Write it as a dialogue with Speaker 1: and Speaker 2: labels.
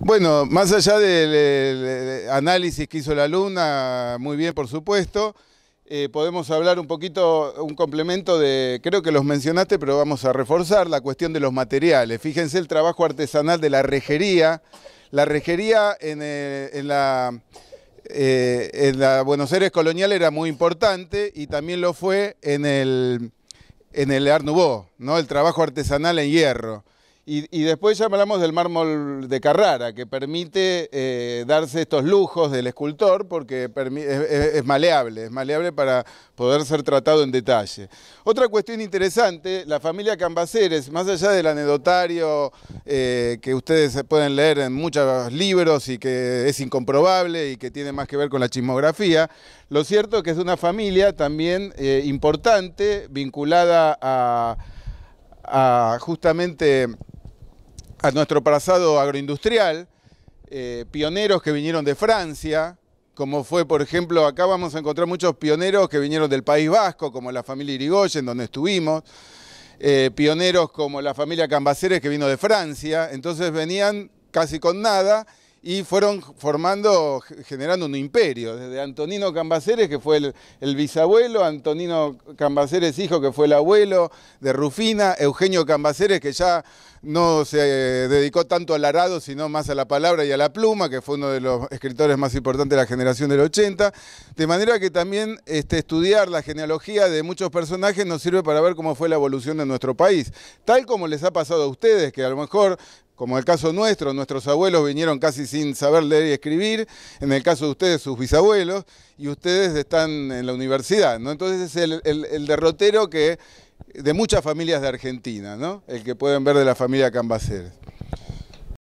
Speaker 1: Bueno, más allá del análisis que hizo la Luna, muy bien por supuesto, eh, podemos hablar un poquito, un complemento de, creo que los mencionaste, pero vamos a reforzar la cuestión de los materiales. Fíjense el trabajo artesanal de la rejería. La rejería en, eh, la, eh, la Buenos Aires colonial era muy importante y también lo fue en el, en el Art ¿no? el trabajo artesanal en hierro. Y, después ya hablamos del mármol de Carrara, que permite eh, darse estos lujos del escultor porque es, maleable, es maleable para poder ser tratado en detalle. Otra cuestión interesante, la familia Cambaceres, más allá del anecdotario eh, que ustedes pueden leer en muchos libros y que es incomprobable y que tiene más que ver con la chismografía, lo cierto es que es una familia también eh, importante, vinculada a justamente a nuestro pasado agroindustrial, eh, pioneros que vinieron de Francia, como fue, por ejemplo, acá vamos a encontrar muchos pioneros que vinieron del País Vasco, como la familia Irigoyen, donde estuvimos, eh, pioneros como la familia Cambaceres, que vino de Francia, entonces venían casi con nada y fueron formando, generando un imperio, desde Antonino Cambaceres, que fue el, bisabuelo, Antonino Cambaceres hijo, que fue el abuelo de Rufina, Eugenio Cambaceres, que ya no se dedicó tanto al arado, sino más a la palabra y a la pluma, que fue uno de los escritores más importantes de la generación del 80, de manera que también este, estudiar la genealogía de muchos personajes nos sirve para ver cómo fue la evolución de nuestro país, tal como les ha pasado a ustedes, que a lo mejor como el caso nuestro, nuestros abuelos vinieron casi sin saber leer y escribir, en el caso de ustedes, sus bisabuelos, y ustedes están en la universidad, ¿no? Entonces es el, derrotero que de muchas familias de Argentina, ¿no? El que pueden ver de la familia Cambaceres.